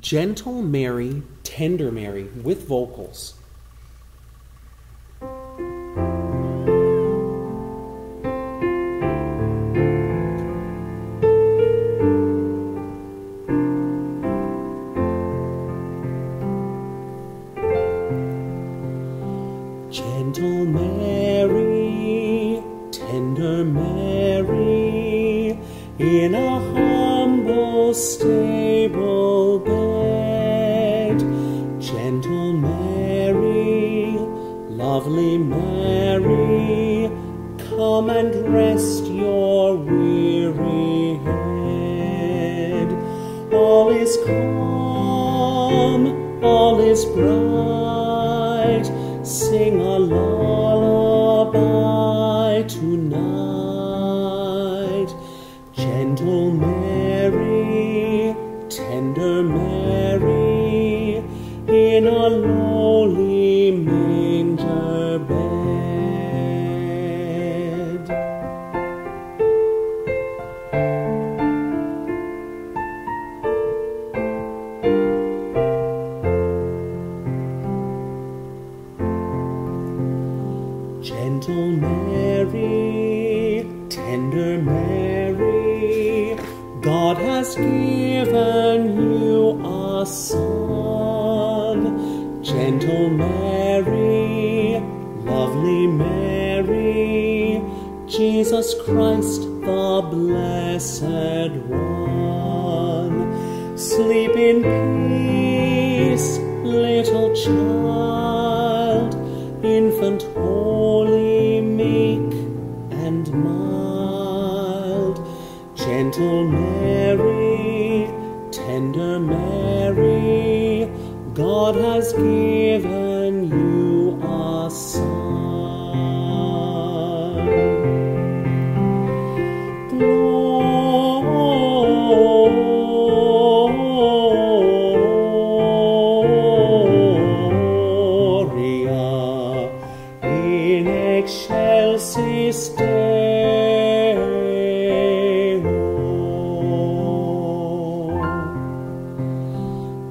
Gentle Mary, Tender Mary with vocals. Gentle Mary, tender Mary, in a humble stable bed. Gentle Mary, lovely Mary, come and rest your weary head. All is calm, all is bright. Sing a lullaby tonight. Gentle Mary, in a lowly manger bed. Gentle Mary, tender Mary, God has given you a son. Jesus Christ, the blessed one. Sleep in peace, little child, infant holy, meek and mild. Gentle Mary, tender Mary, God has given you a son. in excelsis Deo.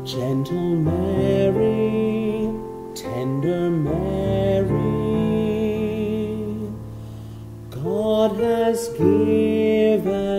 Gentle Mary, tender Mary, God has given.